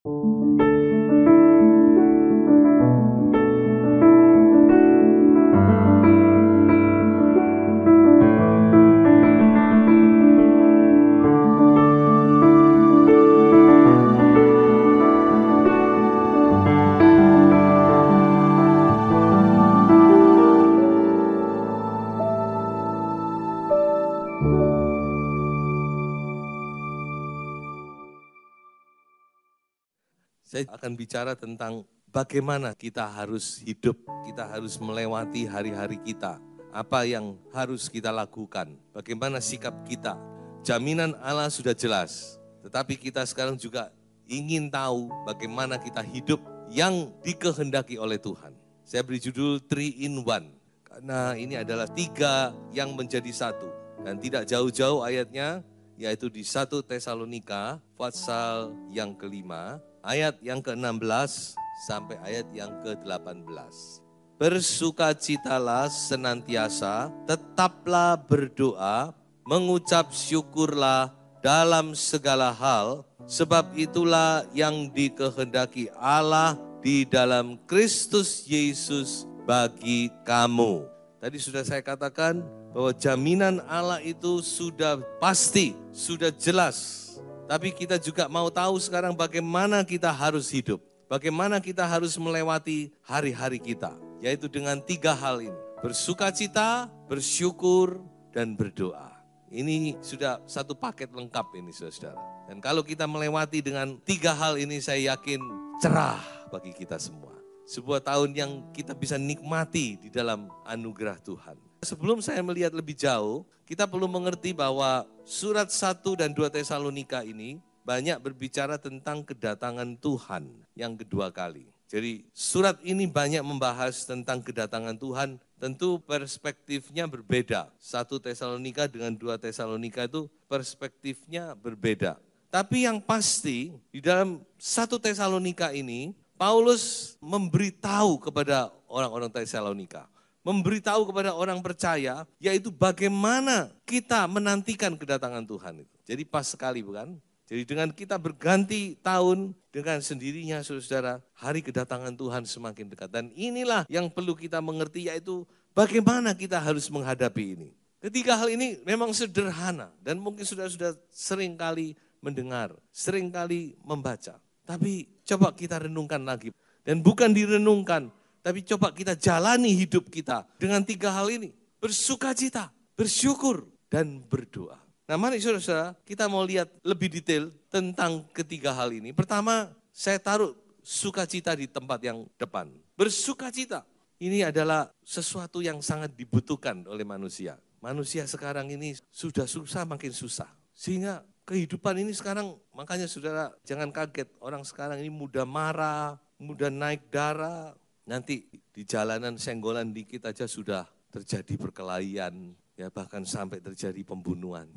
Saya akan bicara tentang bagaimana kita harus hidup, kita harus melewati hari-hari kita. Apa yang harus kita lakukan, bagaimana sikap kita. Jaminan Allah sudah jelas, tetapi kita sekarang juga ingin tahu bagaimana kita hidup yang dikehendaki oleh Tuhan. Saya beri judul Three in One, karena ini adalah tiga yang menjadi satu. Dan tidak jauh-jauh ayatnya, yaitu di 1 Tesalonika pasal yang kelima ayat yang ke-16 sampai ayat yang ke-18. Bersukacitalah senantiasa, tetaplah berdoa, mengucap syukurlah dalam segala hal, sebab itulah yang dikehendaki Allah di dalam Kristus Yesus bagi kamu. Tadi sudah saya katakan bahwa jaminan Allah itu sudah pasti, sudah jelas, tapi kita juga mau tahu sekarang bagaimana kita harus hidup. Bagaimana kita harus melewati hari-hari kita. Yaitu dengan tiga hal ini. Bersuka cita, bersyukur, dan berdoa. Ini sudah satu paket lengkap ini saudara-saudara. Dan kalau kita melewati dengan tiga hal ini saya yakin cerah bagi kita semua. Sebuah tahun yang kita bisa nikmati di dalam anugerah Tuhan. Sebelum saya melihat lebih jauh, kita perlu mengerti bahwa surat 1 dan 2 Tesalonika ini banyak berbicara tentang kedatangan Tuhan yang kedua kali. Jadi surat ini banyak membahas tentang kedatangan Tuhan, tentu perspektifnya berbeda. Satu Tesalonika dengan dua Tesalonika itu perspektifnya berbeda. Tapi yang pasti di dalam satu Tesalonika ini, Paulus memberitahu kepada orang-orang Tesalonika memberitahu kepada orang percaya, yaitu bagaimana kita menantikan kedatangan Tuhan itu. Jadi pas sekali bukan? Jadi dengan kita berganti tahun dengan sendirinya saudara, hari kedatangan Tuhan semakin dekat. Dan inilah yang perlu kita mengerti yaitu bagaimana kita harus menghadapi ini. Ketiga hal ini memang sederhana dan mungkin sudah sudah sering kali mendengar, sering kali membaca. Tapi coba kita renungkan lagi. Dan bukan direnungkan, tapi coba kita jalani hidup kita dengan tiga hal ini. Bersuka cita, bersyukur, dan berdoa. Nah mari saudara-saudara, kita mau lihat lebih detail tentang ketiga hal ini. Pertama, saya taruh sukacita di tempat yang depan. Bersukacita, ini adalah sesuatu yang sangat dibutuhkan oleh manusia. Manusia sekarang ini sudah susah makin susah. Sehingga kehidupan ini sekarang, makanya saudara jangan kaget. Orang sekarang ini mudah marah, mudah naik darah, Nanti di jalanan senggolan dikit aja sudah terjadi perkelahian, ya bahkan sampai terjadi pembunuhan.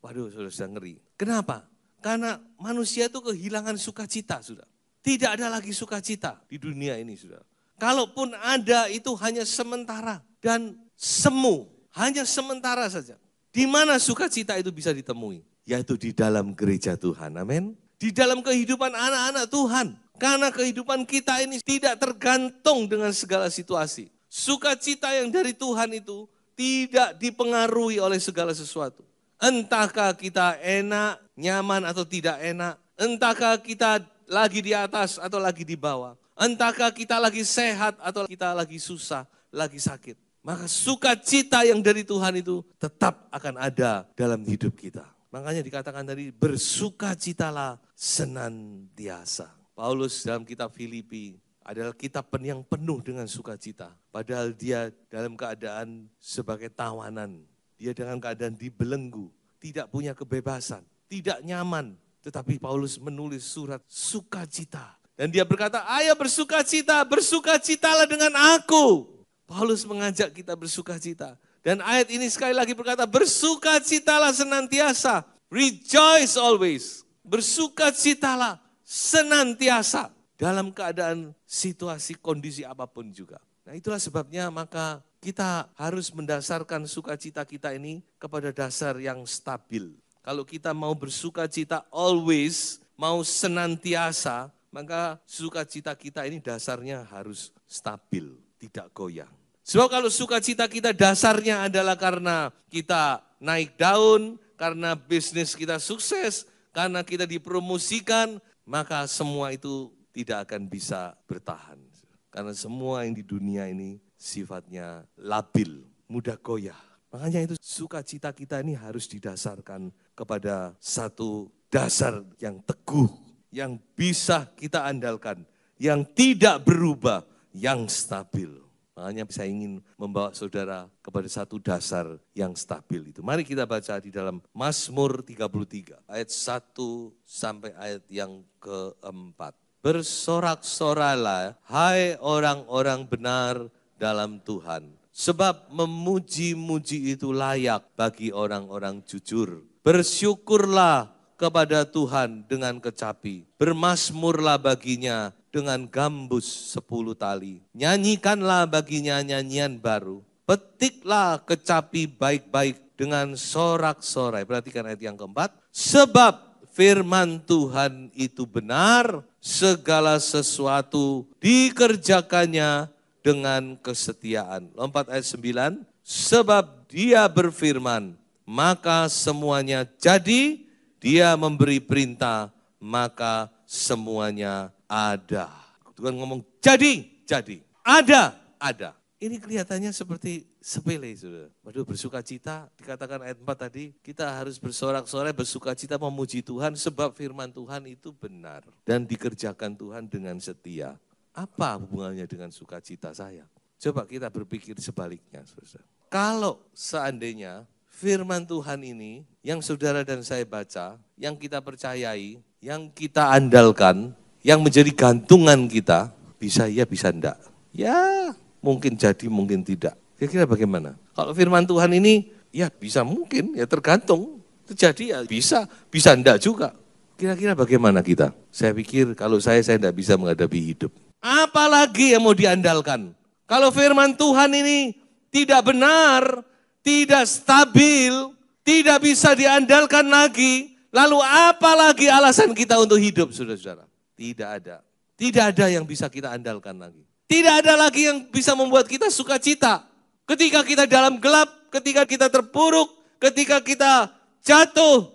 Waduh, sudah, sudah ngeri. Kenapa? Karena manusia itu kehilangan sukacita, sudah. Tidak ada lagi sukacita di dunia ini, sudah. Kalaupun ada itu hanya sementara dan semu, hanya sementara saja. Di mana sukacita itu bisa ditemui? Yaitu di dalam gereja Tuhan, amin. Di dalam kehidupan anak-anak Tuhan. Karena kehidupan kita ini tidak tergantung dengan segala situasi. Sukacita yang dari Tuhan itu tidak dipengaruhi oleh segala sesuatu. Entahkah kita enak, nyaman atau tidak enak. Entahkah kita lagi di atas atau lagi di bawah. Entahkah kita lagi sehat atau kita lagi susah, lagi sakit. Maka sukacita yang dari Tuhan itu tetap akan ada dalam hidup kita. Makanya dikatakan tadi bersukacitalah senantiasa. Paulus dalam kitab Filipi adalah kitab yang penuh dengan sukacita. Padahal dia dalam keadaan sebagai tawanan. Dia dengan keadaan dibelenggu, tidak punya kebebasan, tidak nyaman. Tetapi Paulus menulis surat sukacita. Dan dia berkata, ayo bersukacita, bersukacitalah dengan aku. Paulus mengajak kita bersukacita. Dan ayat ini sekali lagi berkata, bersukacitalah senantiasa. Rejoice always. Bersukacitalah senantiasa dalam keadaan situasi kondisi apa pun juga. Nah itulah sebabnya maka kita harus mendasarkan sukacita kita ini kepada dasar yang stabil. Kalau kita mau bersuka cita always, mau senantiasa, maka sukacita kita ini dasarnya harus stabil, tidak goyang. Sebab kalau sukacita kita dasarnya adalah karena kita naik daun, karena bisnis kita sukses, karena kita dipromosikan, maka semua itu tidak akan bisa bertahan. Karena semua yang di dunia ini sifatnya labil, mudah goyah. Makanya itu sukacita kita ini harus didasarkan kepada satu dasar yang teguh, yang bisa kita andalkan, yang tidak berubah, yang stabil. Makanya saya ingin membawa saudara kepada satu dasar yang stabil itu. Mari kita baca di dalam Mazmur 33 ayat 1 sampai ayat yang keempat. Bersorak-soralah hai orang-orang benar dalam Tuhan. Sebab memuji-muji itu layak bagi orang-orang jujur. Bersyukurlah kepada Tuhan dengan kecapi. Bermasmurlah baginya dengan gambus sepuluh tali. Nyanyikanlah baginya nyanyian baru. Petiklah kecapi baik-baik dengan sorak-sorai. Perhatikan ayat yang keempat. Sebab firman Tuhan itu benar, segala sesuatu dikerjakannya dengan kesetiaan. Lompat ayat 9. Sebab dia berfirman, maka semuanya jadi dia memberi perintah, maka semuanya ada. Tuhan ngomong, jadi, jadi. Ada, ada. Ini kelihatannya seperti sepele, saudara. Waduh, bersuka cita, dikatakan ayat 4 tadi, kita harus bersorak-sorai, bersuka cita memuji Tuhan, sebab firman Tuhan itu benar. Dan dikerjakan Tuhan dengan setia. Apa hubungannya dengan sukacita saya? Coba kita berpikir sebaliknya, saudara. Kalau seandainya firman Tuhan ini yang saudara dan saya baca, yang kita percayai, yang kita andalkan, yang menjadi gantungan kita, bisa ya bisa enggak. Ya mungkin jadi mungkin tidak. Kira-kira bagaimana? Kalau firman Tuhan ini ya bisa mungkin, ya tergantung. Terjadi ya bisa, bisa enggak juga. Kira-kira bagaimana kita? Saya pikir kalau saya, saya enggak bisa menghadapi hidup. Apalagi yang mau diandalkan? Kalau firman Tuhan ini tidak benar, tidak stabil, tidak bisa diandalkan lagi, lalu apa lagi alasan kita untuk hidup, saudara-saudara? Tidak ada. Tidak ada yang bisa kita andalkan lagi. Tidak ada lagi yang bisa membuat kita sukacita. Ketika kita dalam gelap, ketika kita terpuruk, ketika kita jatuh,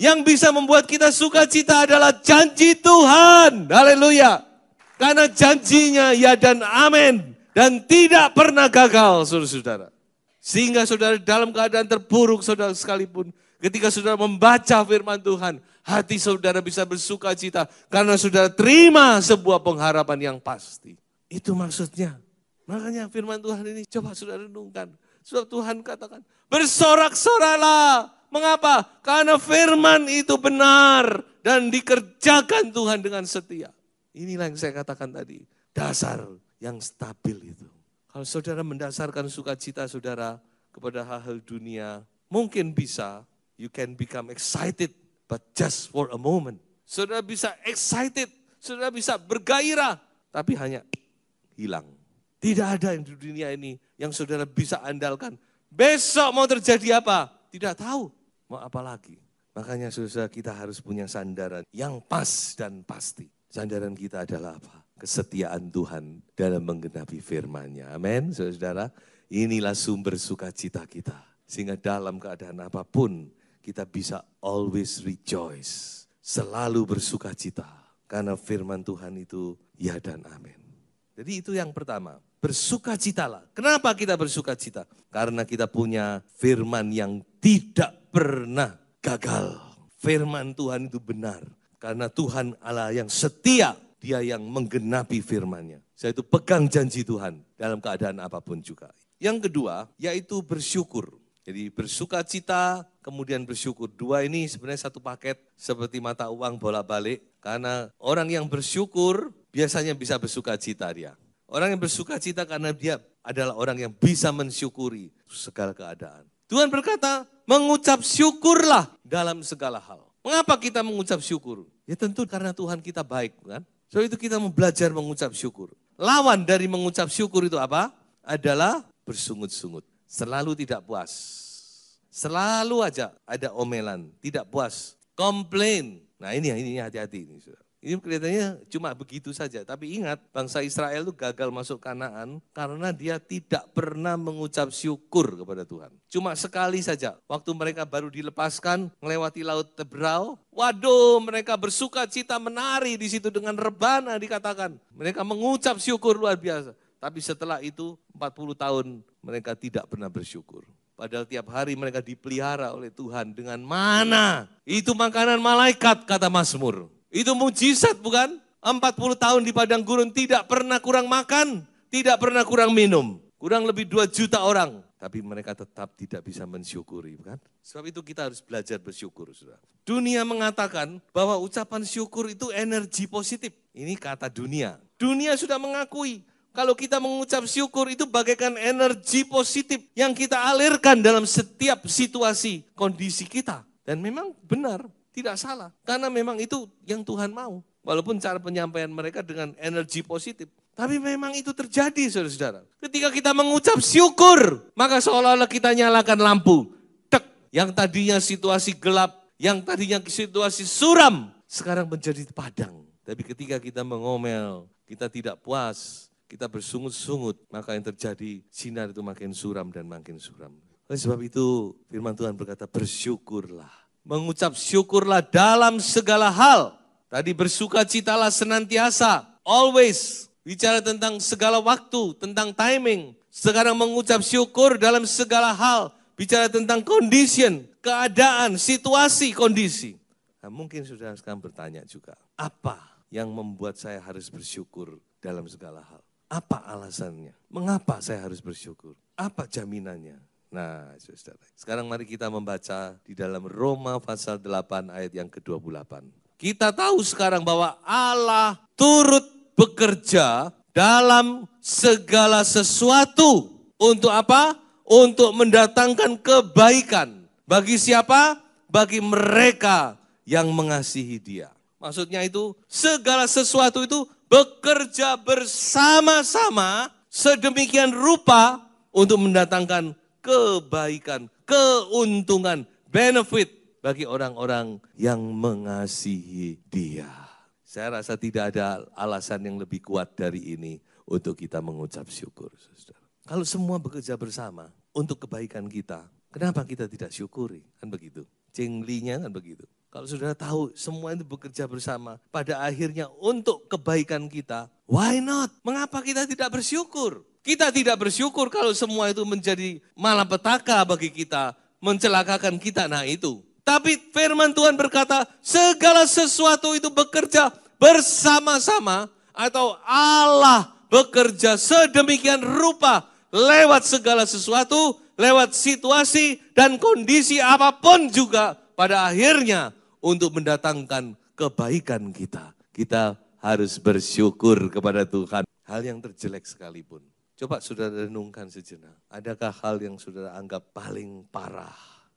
yang bisa membuat kita sukacita adalah janji Tuhan. Haleluya. Karena janjinya ya dan amin. Dan tidak pernah gagal, saudara-saudara. Sehingga saudara dalam keadaan terpuruk saudara sekalipun. Ketika saudara membaca firman Tuhan, hati saudara bisa bersuka cita. Karena saudara terima sebuah pengharapan yang pasti. Itu maksudnya. Makanya firman Tuhan ini coba saudara renungkan. Sebab Tuhan katakan, bersorak-soralah. Mengapa? Karena firman itu benar dan dikerjakan Tuhan dengan setia. Inilah yang saya katakan tadi, dasar yang stabil itu. Kalau saudara mendasarkan sukacita saudara kepada hal-hal dunia, mungkin bisa you can become excited, but just for a moment. Saudara bisa excited, saudara bisa bergairah, tapi hanya hilang. Tidak ada yang di dunia ini yang saudara bisa andalkan. Besok mau terjadi apa? Tidak tahu. Mau apa lagi? Makanya saudara kita harus punya sandaran yang pas dan pasti. Sandaran kita adalah apa? kesetiaan Tuhan dalam menggenapi firman-Nya. Amin, saudara. Inilah sumber sukacita kita. Sehingga dalam keadaan apa pun kita bisa always rejoice. Selalu bersukacita. Karena firman Tuhan itu ya dan amin. Jadi itu yang pertama. Bersukacitalah. Kenapa kita bersukacita? Karena kita punya firman yang tidak pernah gagal. Firman Tuhan itu benar. Karena Tuhan Allah yang setia dia yang menggenapi firman-Nya. Saya itu pegang janji Tuhan dalam keadaan apa pun juga. Yang kedua, yaitu bersyukur. Jadi bersuka cita, kemudian bersyukur. Dua ini sebenarnya satu paket seperti mata uang bolak-balik. Karena orang yang bersyukur biasanya bisa bersuka cita dia. Orang yang bersuka cita karena dia adalah orang yang bisa mensyukuri segala keadaan. Tuhan berkata, mengucap syukurlah dalam segala hal. Mengapa kita mengucap syukur? Ya tentu karena Tuhan kita baik, kan? So itu kita belajar mengucap syukur. Lawan dari mengucap syukur itu apa? Adalah bersungut-sungut. Selalu tidak puas. Selalu aja ada omelan, tidak puas. Komplain. Nah ini ini hati-hati ini. Ini kelihatannya cuma begitu saja. Tapi ingat, bangsa Israel itu gagal masuk Kanaan karena dia tidak pernah mengucap syukur kepada Tuhan. Cuma sekali saja, waktu mereka baru dilepaskan, melewati Laut Tebrau, waduh mereka bersuka cita menari di situ dengan rebana dikatakan. Mereka mengucap syukur luar biasa. Tapi setelah itu 40 tahun mereka tidak pernah bersyukur. Padahal tiap hari mereka dipelihara oleh Tuhan dengan mana? Itu makanan malaikat kata Mazmur. Itu mujizat bukan? 40 tahun di padang gurun tidak pernah kurang makan, tidak pernah kurang minum. Kurang lebih 2 juta orang. Tapi mereka tetap tidak bisa mensyukuri, bukan? Sebab itu kita harus belajar bersyukur, saudara. Dunia mengatakan bahwa ucapan syukur itu energi positif. Ini kata dunia. Dunia sudah mengakui kalau kita mengucap syukur itu bagaikan energi positif yang kita alirkan dalam setiap situasi, kondisi kita. Dan memang benar, tidak salah. Karena memang itu yang Tuhan mau. Walaupun cara penyampaian mereka dengan energi positif. Tapi memang itu terjadi saudara-saudara. Ketika kita mengucap syukur, maka seolah-olah kita nyalakan lampu. Tek, yang tadinya situasi gelap, yang tadinya situasi suram, sekarang menjadi padang. Tapi ketika kita mengomel, kita tidak puas, kita bersungut-sungut, maka yang terjadi sinar itu makin suram dan makin suram. Oleh sebab itu firman Tuhan berkata bersyukurlah. Mengucap syukurlah dalam segala hal. Tadi bersuka citalah senantiasa, always. Bicara tentang segala waktu, tentang timing. Sekarang mengucap syukur dalam segala hal. Bicara tentang condition, keadaan, situasi, kondisi. Nah, mungkin sudah sekarang bertanya juga, apa yang membuat saya harus bersyukur dalam segala hal? Apa alasannya? Mengapa saya harus bersyukur? Apa jaminannya? Nah, saudara. Sekarang mari kita membaca di dalam Roma pasal 8 ayat yang ke-28. Kita tahu sekarang bahwa Allah turut bekerja dalam segala sesuatu. Untuk apa? Untuk mendatangkan kebaikan. Bagi siapa? Bagi mereka yang mengasihi dia. Maksudnya itu segala sesuatu itu bekerja bersama-sama sedemikian rupa untuk mendatangkan kebaikan, keuntungan, benefit bagi orang-orang yang mengasihi dia. Saya rasa tidak ada alasan yang lebih kuat dari ini untuk kita mengucap syukur. Saudara. Kalau semua bekerja bersama untuk kebaikan kita, kenapa kita tidak syukuri? Kan begitu. Cenglinya kan begitu. Kalau saudara tahu semua itu bekerja bersama pada akhirnya untuk kebaikan kita, why not? Mengapa kita tidak bersyukur? Kita tidak bersyukur kalau semua itu menjadi malapetaka bagi kita, mencelakakan kita. Nah itu. Tapi firman Tuhan berkata, segala sesuatu itu bekerja bersama-sama atau Allah bekerja sedemikian rupa lewat segala sesuatu, lewat situasi dan kondisi apa pun juga pada akhirnya untuk mendatangkan kebaikan kita. Kita harus bersyukur kepada Tuhan. Hal yang terjelek sekalipun. Coba saudara renungkan sejenak. Adakah hal yang saudara anggap paling parah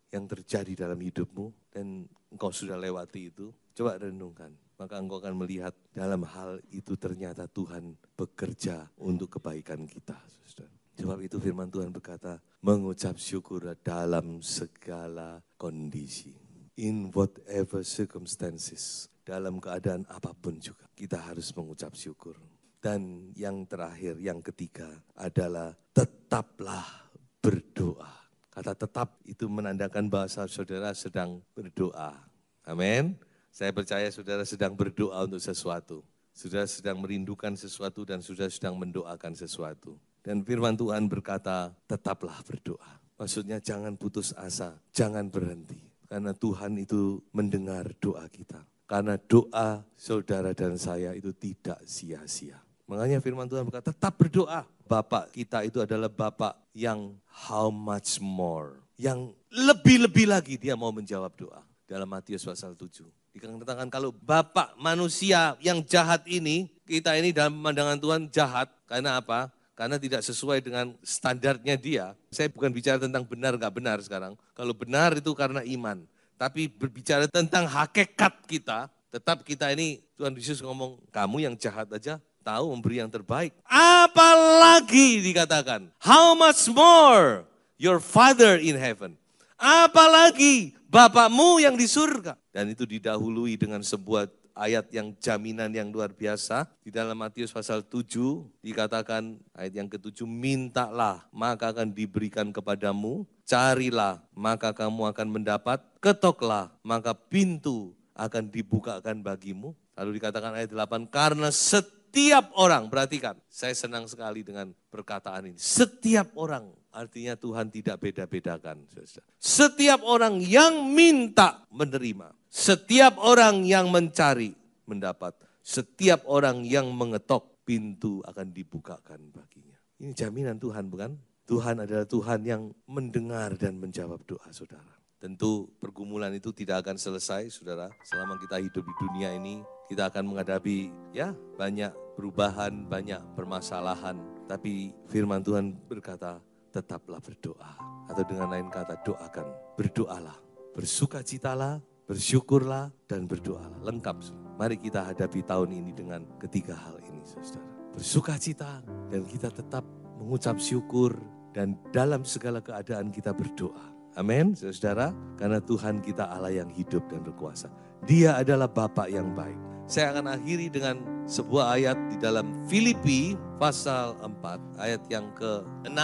yang terjadi dalam hidupmu dan engkau sudah lewati itu? Coba renungkan. Maka engkau akan melihat dalam hal itu ternyata Tuhan bekerja untuk kebaikan kita. Saudara. Sebab itu firman Tuhan berkata, mengucap syukur dalam segala kondisi in whatever circumstances, dalam keadaan apa pun juga, kita harus mengucap syukur. Dan yang terakhir, yang ketiga adalah tetaplah berdoa. Kata tetap itu menandakan bahasa saudara sedang berdoa. Amin. Saya percaya saudara sedang berdoa untuk sesuatu. Saudara sedang merindukan sesuatu dan saudara sedang mendoakan sesuatu. Dan firman Tuhan berkata, tetaplah berdoa. Maksudnya jangan putus asa, jangan berhenti. Karena Tuhan itu mendengar doa kita. Karena doa saudara dan saya itu tidak sia-sia. Makanya firman Tuhan berkata, tetap berdoa. Bapak kita itu adalah Bapak yang how much more. Yang lebih-lebih lagi dia mau menjawab doa. Dalam Matius pasal 7. Dikatakan kalau Bapak manusia yang jahat ini, kita ini dalam pandangan Tuhan jahat. Karena apa? Karena tidak sesuai dengan standarnya dia. Saya bukan bicara tentang benar nggak benar sekarang. Kalau benar itu karena iman. Tapi berbicara tentang hakikat kita, tetap kita ini Tuhan Yesus ngomong, kamu yang jahat aja tahu memberi yang terbaik. Apalagi dikatakan, how much more your father in heaven. Apalagi Bapakmu yang di surga. Dan itu didahului dengan sebuah ayat yang jaminan yang luar biasa. Di dalam Matius pasal 7 dikatakan ayat yang ketujuh, mintalah maka akan diberikan kepadamu, carilah maka kamu akan mendapat, ketoklah maka pintu akan dibukakan bagimu. Lalu dikatakan ayat 8, karena setiap orang, perhatikan, saya senang sekali dengan perkataan ini. Setiap orang, artinya Tuhan tidak beda-bedakan. Setiap orang yang minta menerima. Setiap orang yang mencari mendapat. Setiap orang yang mengetok pintu akan dibukakan baginya. Ini jaminan Tuhan bukan? Tuhan adalah Tuhan yang mendengar dan menjawab doa saudara. Tentu pergumulan itu tidak akan selesai saudara. Selama kita hidup di dunia ini kita akan menghadapi ya banyak perubahan, banyak permasalahan. Tapi firman Tuhan berkata tetaplah berdoa. Atau dengan lain kata doakan, berdoalah. Bersukacitalah bersyukurlah dan berdoalah. Lengkap. Mari kita hadapi tahun ini dengan ketiga hal ini, saudara. Bersuka cita dan kita tetap mengucap syukur dan dalam segala keadaan kita berdoa. Amin, saudara. Karena Tuhan kita Allah yang hidup dan berkuasa. Dia adalah Bapak yang baik. Saya akan akhiri dengan sebuah ayat di dalam Filipi pasal 4 ayat yang ke-6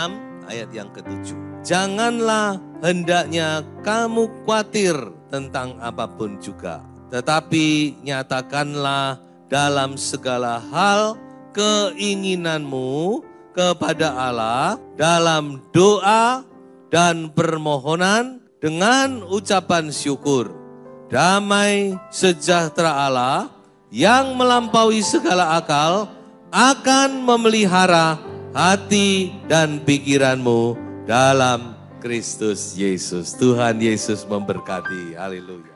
ayat yang ke-7. Janganlah hendaknya kamu khawatir tentang apa pun juga. Tetapi nyatakanlah dalam segala hal keinginanmu kepada Allah dalam doa dan permohonan dengan ucapan syukur. Damai sejahtera Allah yang melampaui segala akal akan memelihara hati dan pikiranmu dalam Kristus Yesus. Tuhan Yesus memberkati. Haleluya.